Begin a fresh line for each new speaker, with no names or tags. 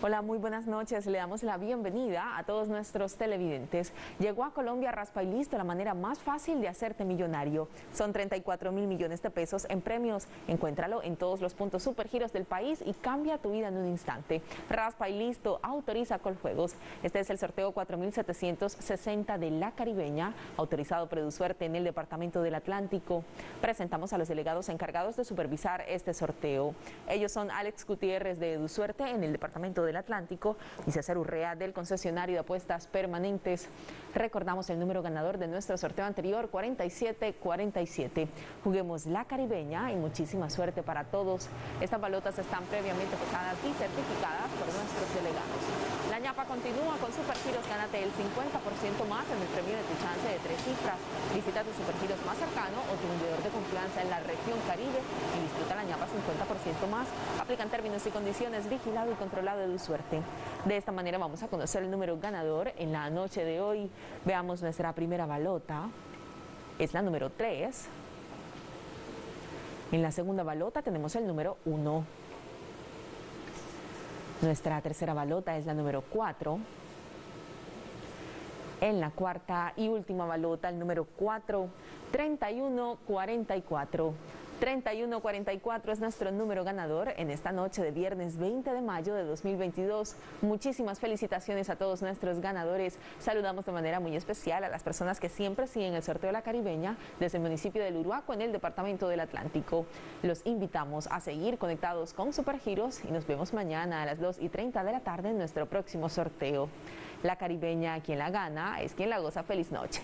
Hola, muy buenas noches. Le damos la bienvenida a todos nuestros televidentes. Llegó a Colombia Raspa y Listo, la manera más fácil de hacerte millonario. Son 34 mil millones de pesos en premios. Encuéntralo en todos los puntos supergiros del país y cambia tu vida en un instante. Raspa y Listo autoriza Coljuegos. Este es el sorteo 4760 de La Caribeña, autorizado por Suerte en el Departamento del Atlántico. Presentamos a los delegados encargados de supervisar este sorteo. Ellos son Alex Gutiérrez de Edusuerte en el Departamento del Atlántico y César Urrea del concesionario de apuestas permanentes. Recordamos el número ganador de nuestro sorteo anterior, 4747. Juguemos la caribeña y muchísima suerte para todos. Estas balotas están previamente pesadas y certificadas por nuestros delegados. La ñapa continúa con Supergiros, gánate el 50% más en el premio de tu chance de Visita tu Supergiros más cercano o tu vendedor de confianza en la región Caribe y disfruta la ñapa 50% más. Aplican términos y condiciones, vigilado y controlado de suerte. De esta manera vamos a conocer el número ganador en la noche de hoy. Veamos nuestra primera balota. Es la número 3. En la segunda balota tenemos el número 1. Nuestra tercera balota es la número 4. En la cuarta y última balota, el número 4, 3144. 3144 es nuestro número ganador en esta noche de viernes 20 de mayo de 2022. Muchísimas felicitaciones a todos nuestros ganadores. Saludamos de manera muy especial a las personas que siempre siguen el sorteo de la caribeña desde el municipio del Uruaco en el departamento del Atlántico. Los invitamos a seguir conectados con Supergiros y nos vemos mañana a las 2 y 30 de la tarde en nuestro próximo sorteo. La caribeña, quien la gana, es quien la goza. Feliz noche.